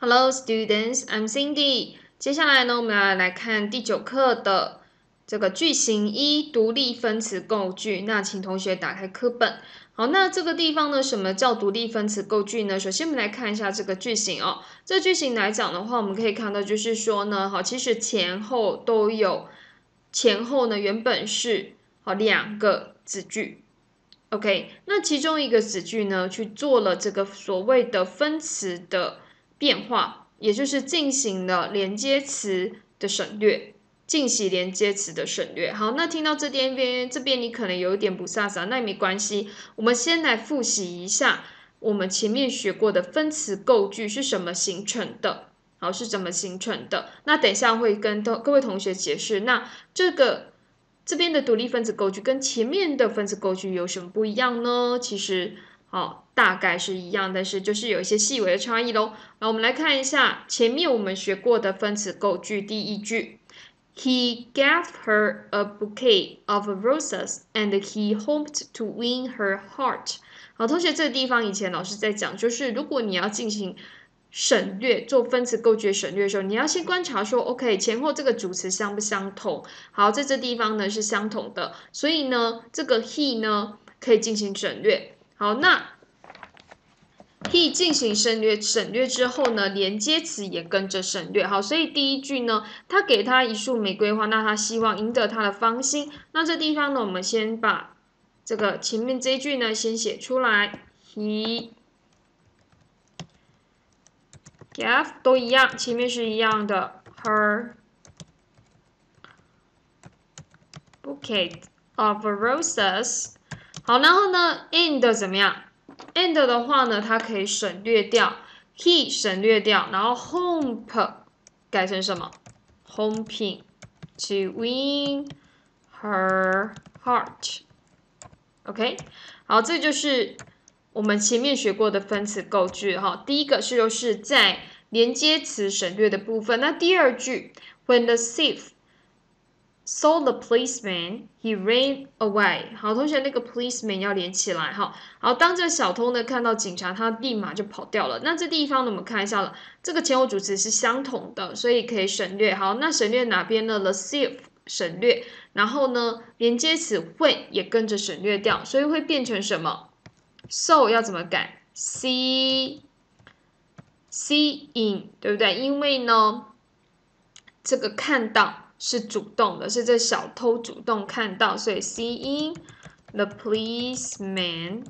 Hello, students. I'm Cindy. 接下来呢，我们要来看第九课的这个句型一独立分词构句。那请同学打开课本。好，那这个地方呢，什么叫独立分词构句呢？首先，我们来看一下这个句型哦。这句型来讲的话，我们可以看到就是说呢，好，其实前后都有，前后呢原本是好两个子句。OK，那其中一个子句呢，去做了这个所谓的分词的变化，也就是进行了连接词的省略，进行连接词的省略。好，那听到这边边这边你可能有一点不飒飒，那也没关系，我们先来复习一下我们前面学过的分词构句是什么形成的，好是怎么形成的？那等一下会跟各位同学解释。那这个。这边的独立分子构句跟前面的分子构句有什么不一样呢？其实，好，大概是一样，但是就是有一些细微的差异喽。那我们来看一下前面我们学过的分词构句，第一句，He gave her a bouquet of roses and he hoped to win her heart。好，同学，这个地方以前老师在讲，就是如果你要进行。省略做分词构句省略的时候，你要先观察说，OK 前后这个主词相不相同？好，在这地方呢是相同的，所以呢这个 he 呢可以进行省略。好，那 he 进行省略省略之后呢，连接词也跟着省略。好，所以第一句呢，他给他一束玫瑰花，那他希望赢得他的芳心。那这地方呢，我们先把这个前面这一句呢先写出来，he。F 都一样，前面是一样的。Her bouquet of roses。好，然后呢，and 怎么样？and 的话呢，它可以省略掉，he 省略掉，然后 hope 改成什么？hoping to win her heart。OK，好，这就是我们前面学过的分词构句。哈，第一个是就是在连接词省略的部分。那第二句，When the thief saw the policeman, he ran away。好，同学，那个 policeman 要连起来哈。好，当这小偷呢看到警察，他立马就跑掉了。那这地方呢，我们看一下了，这个前后主词是相同的，所以可以省略。好，那省略哪边呢？The thief 省略，然后呢，连接词 when 也跟着省略掉，所以会变成什么？So 要怎么改？See。see in，对不对？因为呢，这个看到是主动的，是这小偷主动看到，所以 seeing the policeman。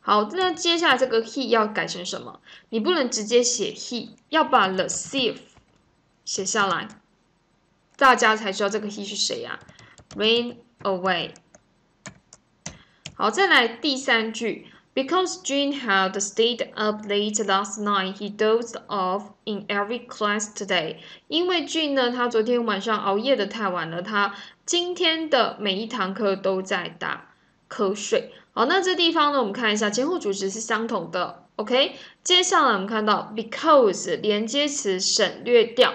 好，那接下来这个 he 要改成什么？你不能直接写 he，要把 the thief 写下来，大家才知道这个 he 是谁呀？Ran away。好，再来第三句。Because June had stayed up late last night, he dozed off in every class today. 因为 June 呢，他昨天晚上熬夜的太晚了，他今天的每一堂课都在打瞌睡。好，那这地方呢，我们看一下前后主词是相同的。OK，接下来我们看到 because 连接词省略掉，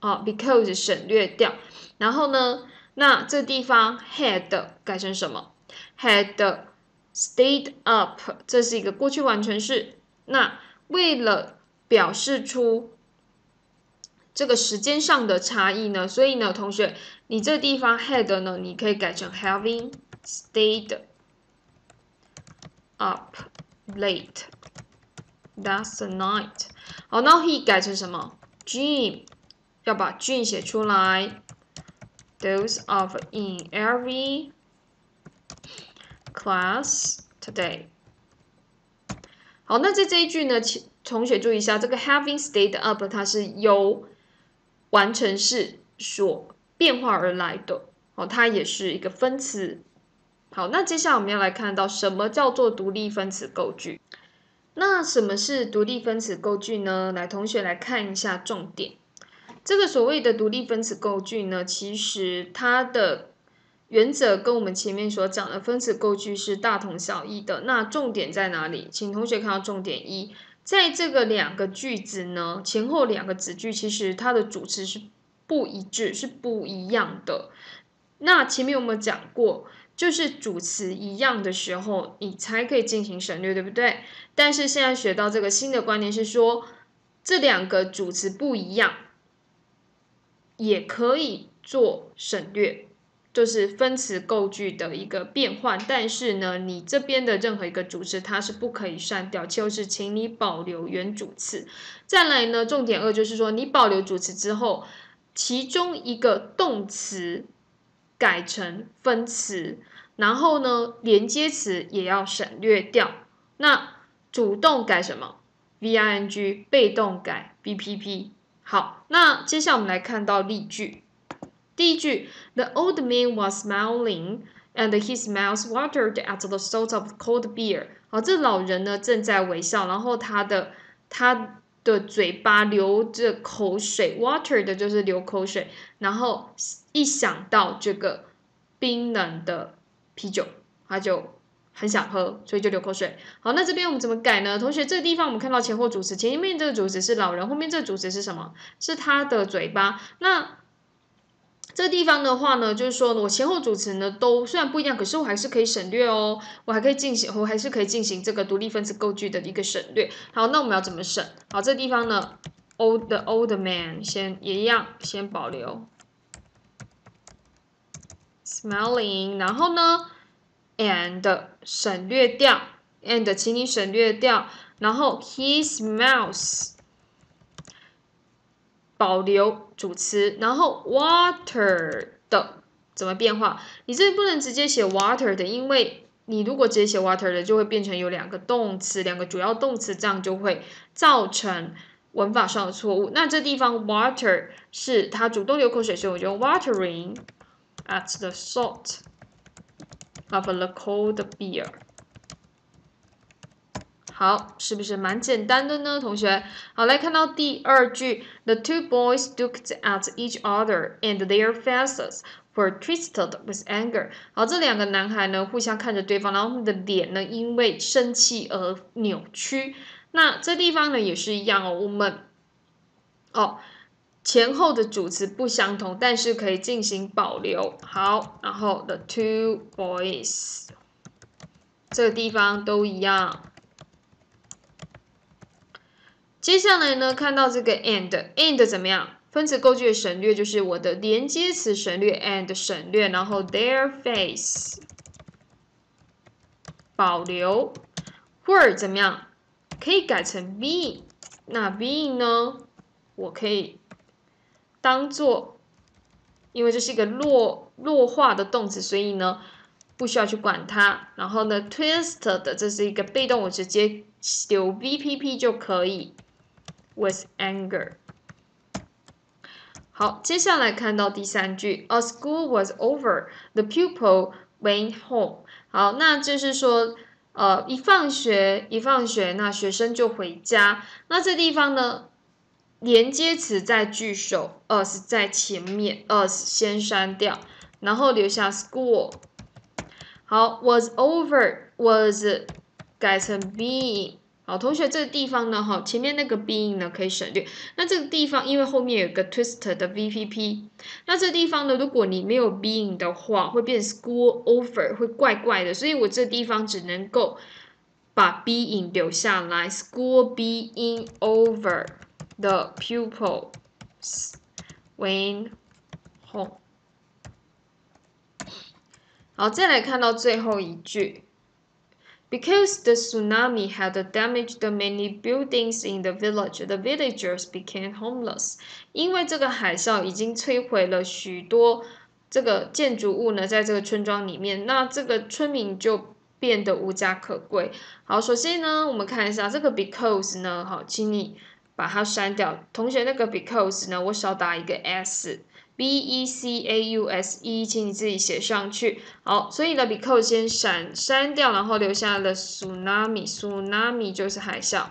啊，because 省略掉，然后呢，那这地方 had 改成什么？had Stayed up，这是一个过去完成式。那为了表示出这个时间上的差异呢，所以呢，同学，你这地方 had 呢，你可以改成 having stayed up late last night。好，那 he 改成什么？Jim 要把 Jim 写出来。Those of in every Class today。好，那在这一句呢，请同学注意一下，这个 having stayed up 它是由完成式所变化而来的。哦，它也是一个分词。好，那接下来我们要来看到什么叫做独立分词构句。那什么是独立分词构句呢？来，同学来看一下重点。这个所谓的独立分词构句呢，其实它的原则跟我们前面所讲的分词构句是大同小异的。那重点在哪里？请同学看到重点一，在这个两个句子呢，前后两个子句其实它的主词是不一致，是不一样的。那前面我们讲过，就是主词一样的时候，你才可以进行省略，对不对？但是现在学到这个新的观念是说，这两个主词不一样，也可以做省略，就是分词构句的一个变换。但是呢，你这边的任何一个主词它是不可以删掉，就是请你保留原主词。再来呢，重点二就是说，你保留主词之后，其中一个动词改成分词，然后呢，连接词也要省略掉。那主动改什么？v i n g，被动改 b p p。好，那接下来我们来看到例句。第一句，The old man was smiling and his mouth watered at the thought of cold beer。好，这老人呢正在微笑，然后他的他的嘴巴流着口水，watered 就是流口水，然后一想到这个冰冷的啤酒，他就。很想喝，所以就流口水。好，那这边我们怎么改呢？同学，这个地方我们看到前后主词，前面这个主词是老人，后面这个主词是什么？是他的嘴巴。那这地方的话呢，就是说我前后主词呢都虽然不一样，可是我还是可以省略哦，我还可以进行，我还是可以进行这个独立分词构句的一个省略。好，那我们要怎么省？好，这地方呢，old the old man 先也一样，先保留，smelling，然后呢？and 省略掉，and 请你省略掉，然后 his mouth 保留主词，然后 water 的怎么变化？你这里不能直接写 water 的，因为你如果直接写 water 的，就会变成有两个动词，两个主要动词，这样就会造成文法上的错误。那这地方 water 是它主动流口水，所以我就用 watering at the salt。Of the cold beer，好，是不是蛮简单的呢，同学？好，来看到第二句，The two boys looked at each other and their faces were twisted with anger。好，这两个男孩呢，互相看着对方，然后他们的脸呢，因为生气而扭曲。那这地方呢，也是一样哦，我们哦。前后的主词不相同，但是可以进行保留。好，然后 the two boys 这个地方都一样。接下来呢，看到这个 and，and 怎么样？分词构句的省略就是我的连接词省略，and 省略，然后 their face 保留。were 怎么样？可以改成 be，那 being 呢？我可以。当做，因为这是一个弱弱化的动词，所以呢不需要去管它。然后呢，twisted 这是一个被动，我直接留 V P P 就可以。With anger。好，接下来看到第三句，A school was over, the pupil went home。好，那就是说，呃，一放学一放学，那学生就回家。那这地方呢？连接词在句首，as 在前面，as 先删掉，然后留下 school。好，was over，was 改成 being。好，同学这个地方呢，哈，前面那个 being 呢可以省略。那这个地方因为后面有个 twist 的 VPP，那这地方呢，如果你没有 being 的话，会变 school over，会怪怪的。所以我这地方只能够把 being 留下来，school being over。The pupils when home。好，再来看到最后一句。Because the tsunami had damaged many buildings in the village, the villagers became homeless. 因为这个海啸已经摧毁了许多这个建筑物呢，在这个村庄里面，那这个村民就变得无家可归。好，首先呢，我们看一下这个 because 呢，好，请你。把它删掉。同学，那个 because 呢？我少打一个 s B e c a u s e，请你自己写上去。好，所以呢，because 先删删掉，然后留下了 tsunami，tsunami 就是海啸。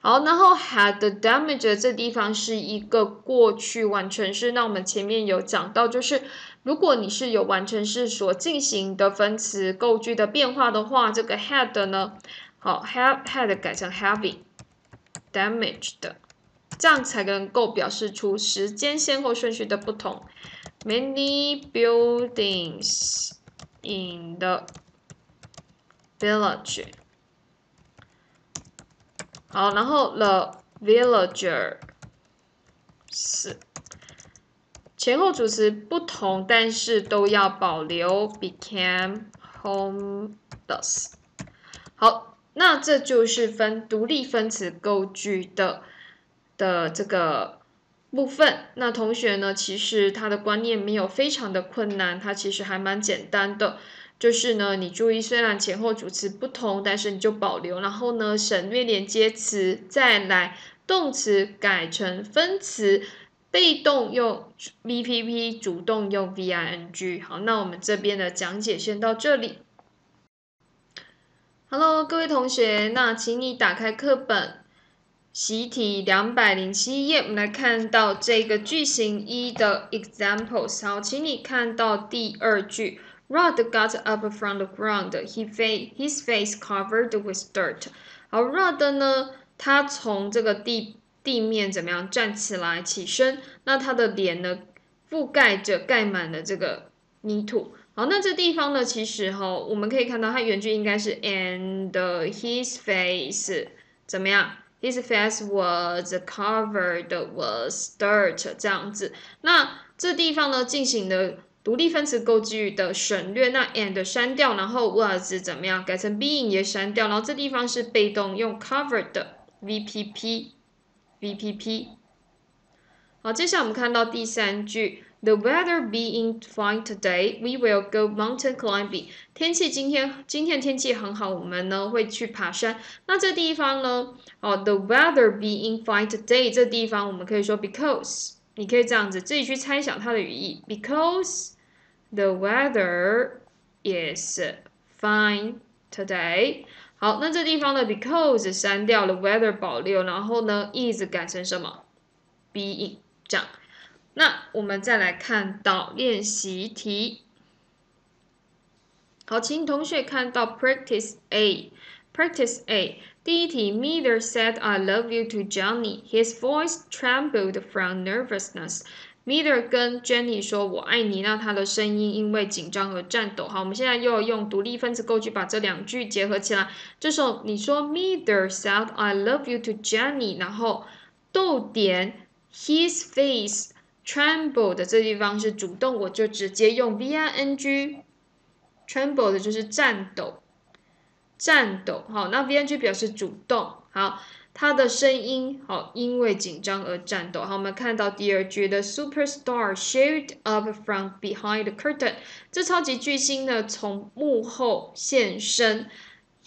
好，然后 had the damage 这地方是一个过去完成式。那我们前面有讲到，就是如果你是有完成式所进行的分词构句的变化的话，这个 had 呢，好，have had 改成 having。damaged，这样才能够表示出时间先后顺序的不同。Many buildings in the village。好，然后 the villager 是前后主词不同，但是都要保留 became homeless。好，那这就是分独立分词构句的的这个部分。那同学呢，其实他的观念没有非常的困难，他其实还蛮简单的。就是呢，你注意，虽然前后主词不同，但是你就保留，然后呢，省略连接词，再来动词改成分词，被动用 VPP，主动用 VING。好，那我们这边的讲解先到这里。Hello，各位同学，那请你打开课本习题两百零七页，我们来看到这个句型一的 examples。好，请你看到第二句。Rod got up from the ground. He face his face covered with dirt. 好，Rod 呢，他从这个地地面怎么样站起来起身？那他的脸呢，覆盖着盖满了这个泥土。好，那这地方呢，其实哈，我们可以看到它原句应该是 and his face 怎么样 This face was covered with dirt 这样子。那这地方呢，进行的。独立分词构句的省略，那 and 删掉，然后 was 怎么样？改成 being 也删掉，然后这地方是被动，用 covered VPP，VPP。好，接下来我们看到第三句，The weather being fine today, we will go mountain climbing。天气今天今天天气很好，我们呢会去爬山。那这地方呢，哦，the weather being fine today，这地方我们可以说 because。你可以这样子自己去猜想它的语义，because the weather is fine today。好，那这地方的 because 删掉了，weather 保留，然后呢 is 改成什么？being 这样。那我们再来看到练习题。好，请同学看到 practice A，practice A。第一题，Mother said I love you to Johnny. His voice trembled from nervousness. Mother 跟 Jenny 说我爱你，那他的声音因为紧张而颤抖。好，我们现在又要用独立分词构句把这两句结合起来。这时候你说 Mother said I love you to Jenny，然后逗点 his face trembled 这地方是主动，我就直接用 V I N G。trembled 就是颤抖。颤抖，好，那 VING 表示主动，好，他的声音，好，因为紧张而颤抖，好，我们看到第二句的 superstar showed up from behind the curtain，这超级巨星呢从幕后现身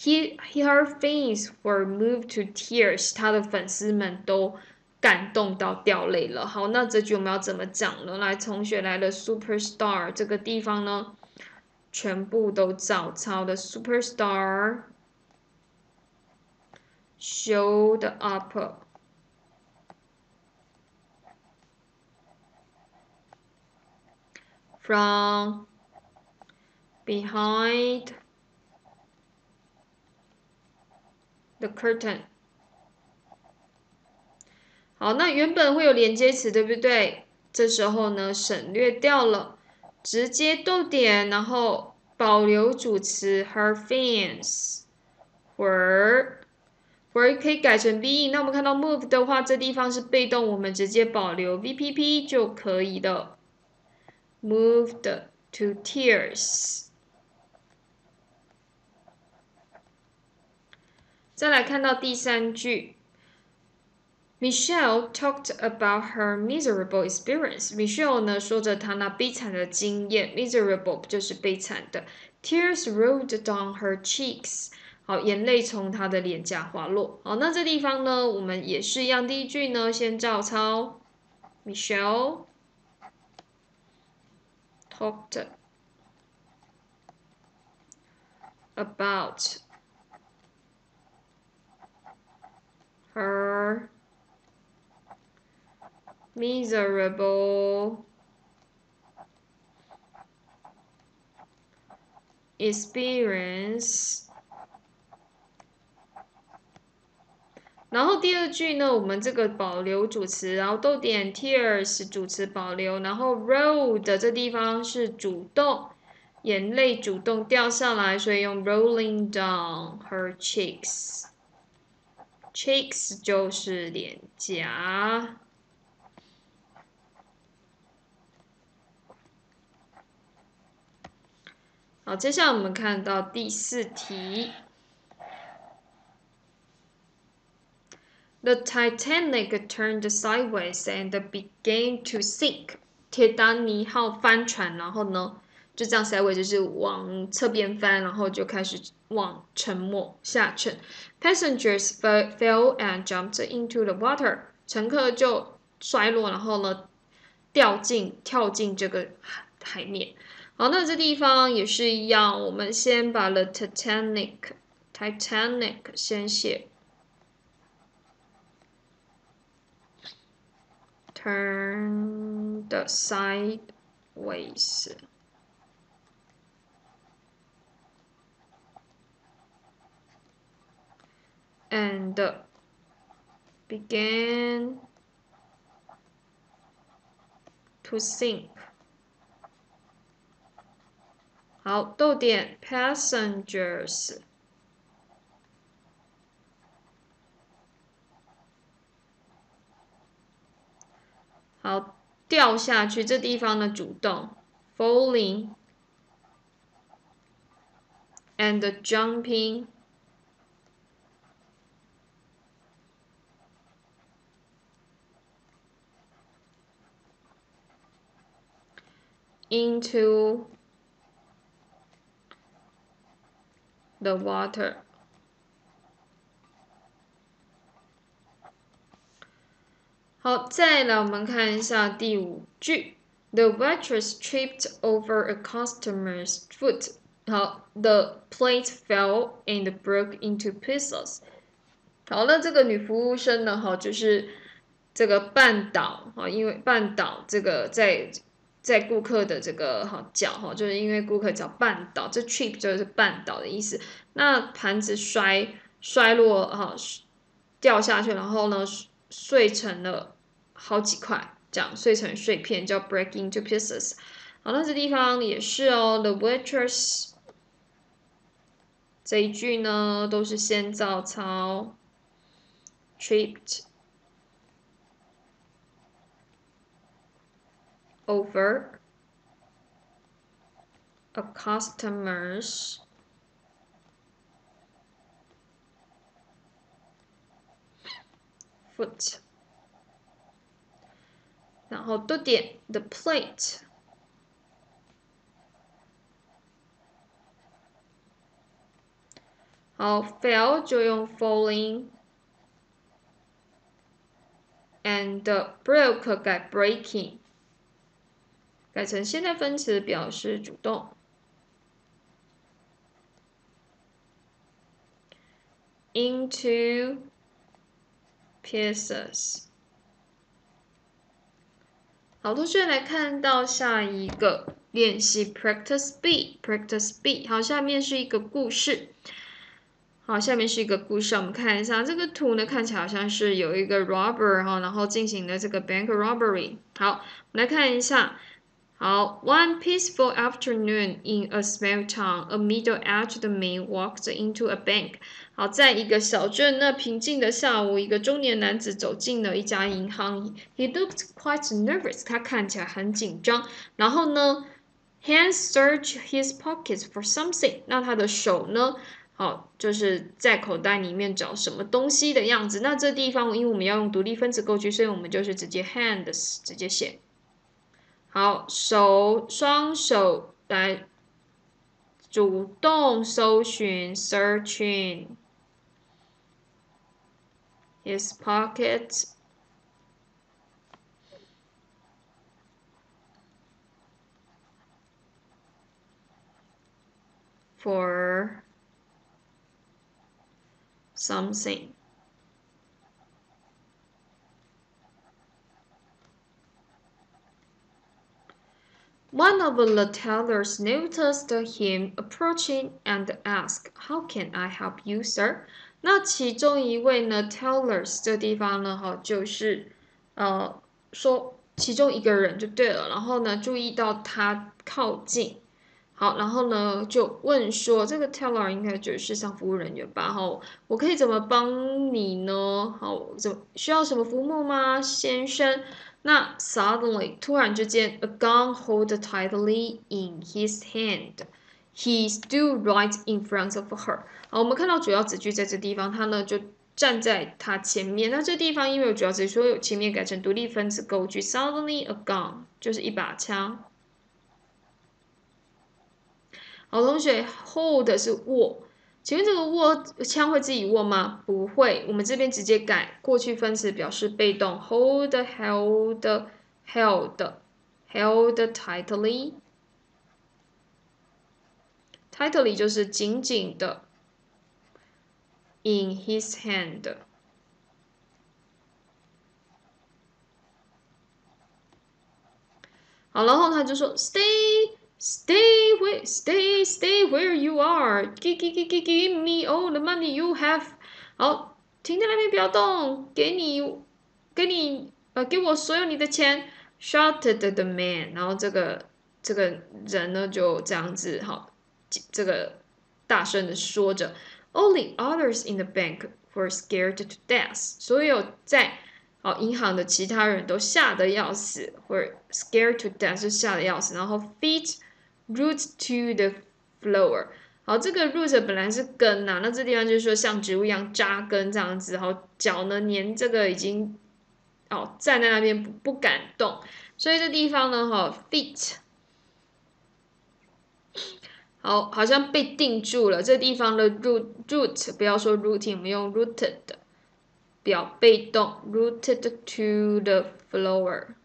，he her fans were moved to tears，他的粉丝们都感动到掉泪了，好，那这句我们要怎么讲呢？来，同学来了，superstar 这个地方呢？全部都照抄的 superstar showed up from behind the curtain。好，那原本会有连接词，对不对？这时候呢，省略掉了。直接逗点，然后保留主词 her fans，were，were 可以改成 being。那我们看到 move 的话，这地方是被动，我们直接保留 VPP 就可以的。Moved to tears。再来看到第三句。Michelle talked about her miserable experience. Michelle 呢说着她那悲惨的经验，miserable 就是悲惨的。Tears rolled down her cheeks. 好，眼泪从她的脸颊滑落。好，那这地方呢，我们也是一样，第一句呢先照抄。Michelle talked about her miserable experience。然后第二句呢，我们这个保留主词，然后逗点 tears 主词保留，然后 rolled 这地方是主动，眼泪主动掉下来，所以用 rolling down her cheeks。cheeks 就是脸颊。好，接下来我们看到第四题。The Titanic turned sideways and began to sink。铁达尼号翻船，然后呢，就这样 sideways 就是往侧边翻，然后就开始往沉没下沉。Passengers fell and jumped into the water。乘客就摔落，然后呢，掉进跳进这个海海面。好，那这地方也是一样，我们先把 the Titanic，Titanic 先写，turned sideways。and began to sink。 好，逗点 passengers。好，掉下去这地方的主动 falling and jumping into the water. 好，再来我们看一下第五句。The waitress tripped over a customer's foot. 好，the plate fell and broke into pieces. 好，那这个女服务生呢？哈，就是这个绊倒啊，因为绊倒这个在。 在顾客的这个哈脚哈，就是因为顾客脚绊倒，这 trip 就是绊倒的意思。那盘子摔摔落哈，掉下去，然后呢碎成了好几块，这样碎成碎片叫 break into pieces。好，那这地方也是哦，the waitress 这一句呢都是先造操，tripped。over a customer's foot，然后多点 the plate。好，fell 就用 falling。and broke 改 breaking。 改成现在分词表示主动。into pieces。好，同学来看到下一个练习 practice B，practice B。好，下面是一个故事。好，下面是一个故事，我们看一下这个图呢，看起来好像是有一个 robber 哈，然后进行的这个 bank robbery。好，我们来看一下。好，One peaceful afternoon in a small town, a middle-aged man walked into a bank。好，在一个小镇那平静的下午，一个中年男子走进了一家银行。He looked quite nervous。他看起来很紧张。然后呢，Hands search his pockets for something。那他的手呢？好，就是在口袋里面找什么东西的样子。那这地方，因为我们要用独立分词构句，所以我们就是直接 hands 直接写。好，手双手来主动搜寻，searching his pocket for something. One of the tellers noticed him approaching and asked, "How can I help you, sir?" 那其中一位呢，tellers 这地方呢，哈，就是呃说其中一个人就对了。然后呢，注意到他靠近，好，然后呢就问说，这个 teller 应该就是像服务人员吧？哈，我可以怎么帮你呢？好，怎么需要什么服务吗，先生？那 suddenly 突然之间，a gun hold tightly in his hand. He stood right in front of her. 好，我们看到主要子句在这地方，他呢就站在他前面。那这地方因为有主要子句，所以前面改成独立分词构句。Suddenly a gun 就是一把枪。好，同学，hold 是握，请问这个握枪会自己握吗？不会，我们这边直接改过去分词表示被动，hold held held held tightly，tightly 就是紧紧的，in his hand。好，然后他就说，stay。Stay where, stay, stay where you are. Give, give, give, give me all the money you have. 好，停在那边不要动，给你，给你，呃，给我所有你的钱。Shouted the man，然后这个这个人呢就这样子，好，这个大声的说着。All the others in the bank were scared to death. 所有在好银行的其他人都吓得要死，或者 scared to death 是吓得要死，然后 feet。Root to the floor，好，这个 root 本来是根呐，那这地方就是说像植物一样扎根这样子，好，脚呢粘这个已经，哦，站在那边不不敢动，所以这地方呢，哈，feet，好，好像被定住了，这地方的 root root 不要说 rooting，我们用 rooted，表被动，rooted to the floor。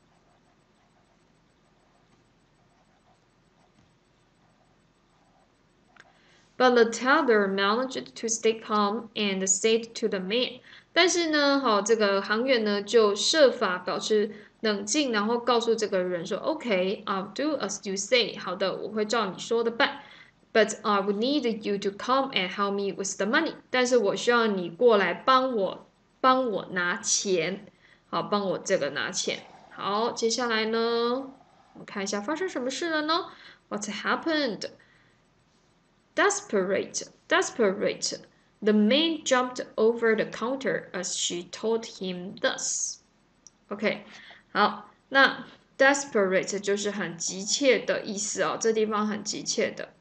But the teller managed to stay calm and said to the man，但是呢，好，这个航员呢就设法保持冷静，然后告诉这个人说，OK，I'll do as you say，好的，我会照你说的办。But I would need you to come and help me with the money，但是我需要你过来帮我，帮我拿钱，好，帮我这个拿钱。好，接下来呢，我们看一下发生什么事了呢？What happened? Desperate, desperate, the man jumped over the counter as she told him thus. OK，好，那 desperate 就是很急切的意思哦，这地方很急切的。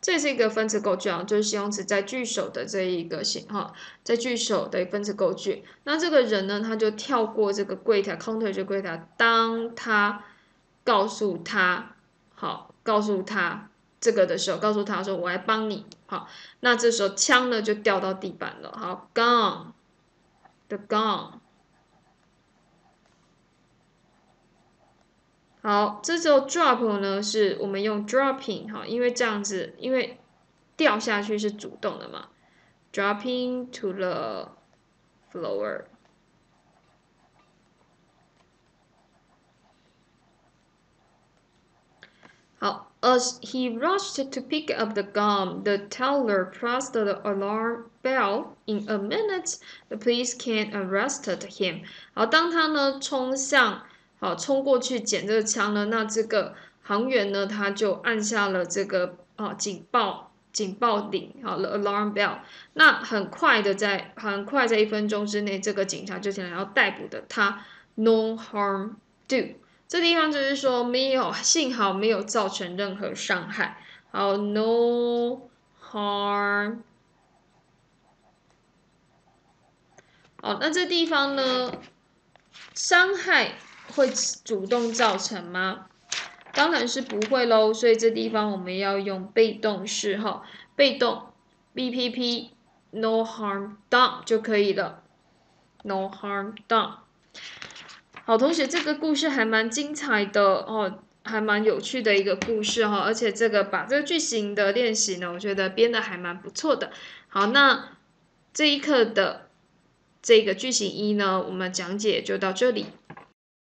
这是一个分词构句啊，就是形容词在句首的这一个型哈，在句首的分词构句。那这个人呢，他就跳过这个柜台 counter 这柜台，当他告诉他。好，告诉他这个的时候，告诉他说：“我来帮你。”好，那这时候枪呢就掉到地板了。好，gun，the gun。好，这时候 drop 呢是我们用 dropping 哈，因为这样子，因为掉下去是主动的嘛，dropping to the floor。好 As he rushed to pick up the gun, the teller pressed the alarm bell. In a minute, the police came and arrested him. 好，当他呢冲向，好冲过去捡这个枪呢，那这个航员呢他就按下了这个啊警报警报铃，好了 alarm bell。那很快的在很快在一分钟之内，这个警察就前来要逮捕的他，no harm do。这地方就是说没有，幸好没有造成任何伤害。好，no harm。好，那这地方呢，伤害会主动造成吗？当然是不会喽。所以这地方我们要用被动式哈，被动 B P P，no harm done 就可以了。no harm done。好，同学，这个故事还蛮精彩的哦，还蛮有趣的一个故事哈，而且这个把这个句型的练习呢，我觉得编的还蛮不错的。好，那这一课的这个句型一呢，我们讲解就到这里。